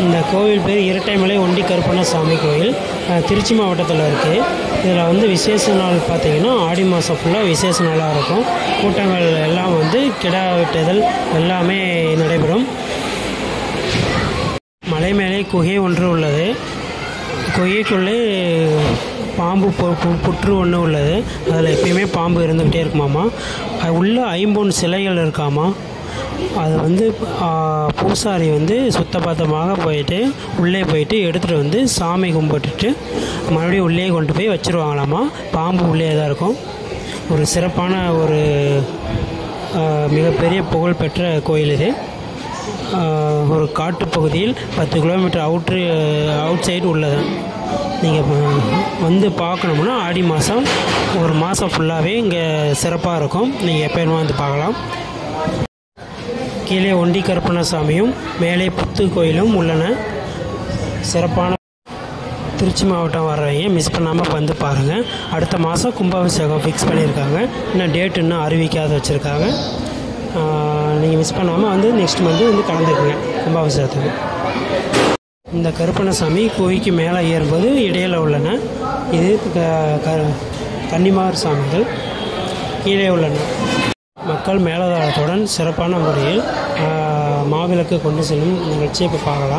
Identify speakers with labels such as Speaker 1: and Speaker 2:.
Speaker 1: இந்த கோவில் பேர் இரட்டைமலை ஒண்டி கருப்பண்ணசாமி கோயில் திருச்சி மாவட்டத்தில் இருக்குது இதில் வந்து விசேஷ நாள் பார்த்திங்கன்னா ஆடி மாதம் ஃபுல்லாக விசேஷ நாளாக இருக்கும். கூட்டங்கள் எல்லாம் வந்து கிடா வெட்டுதல் எல்லாமே நடைபெறும். மலை மேலே குகை ஒன்று உள்ளது. குகைக்குள்ளே பாம்பு பு- பு- புற்று ஒன்று உள்ளது. அதில் எப்பயுமே பாம்பு இருந்துக்கிட்டே இருக்குமாம்மா உள்ளே உள்ள ஐம்பொன் சிலைகள் இருக்காமா? அது வந்து பூசாரி வந்து சுத்தபத்தமாக போயிட்டு உள்ளே போயிட்டு எடுத்துகிட்டு வந்து சாமி கும்பிட்டுட்டு மறுபடியும் உள்ளே கொண்டு போய் வச்சுருவாங்களாமா? பாம்பு உள்ளே தான் இருக்கும். ஒரு சிறப்பான ஒரு மிகப்பெரிய புகழ்பெற்ற கோயில் இது. ஒரு ஒரு காட்டுப்பகுதியில் பத்து கிலோமீட்டர் அவுட்ரு அவுட் சைடு உள்ளது. நீங்கள் வந்து பார்க்கணும்னா ஆடி மாதம் ஒரு மாதம் ஃபுல்லாகவே இங்கே சிறப்பாக இருக்கும். நீங்கள் எப்போ வேணுமோ வந்து பார்க்கலாம். கீழே ஒண்டி கருப்பண்ணசாமியும் மேலே புத்து கோயிலும் உள்ளன. சிறப்பான திருச்சி மாவட்டம் வர்றவங்க மிஸ் பண்ணாமல் வந்து பாருங்கள் அடுத்த மாதம் கும்பாபிஷேகம் ஃபிக்ஸ் பண்ணியிருக்காங்க. இன்னும் டேட் இன்னும் அறிவிக்காத வச்சுருக்காங்க. நீங்கள் மிஸ் பண்ணாமல் வந்து நெக்ஸ்ட் மந்த்து வந்து கலந்துக்குங்க கும்பாபிஷேகத்துக்கு. இந்த கருப்பண்ணசாமி கோயிலுக்கு மேலே ஏறும்போது இடையில உள்ளன. இது க- கன்னிமார் சாமிகள் கீழே உள்ளன. மக்கள் மேலதாளத்துடன் சிறப்பான முறையில் மாவிளக்கு கொண்டு செல்லும் நிகழ்ச்சியை இப்போ பார்க்கலாம்.